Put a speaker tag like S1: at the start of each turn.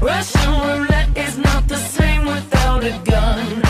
S1: Russian roulette is not the same without a gun.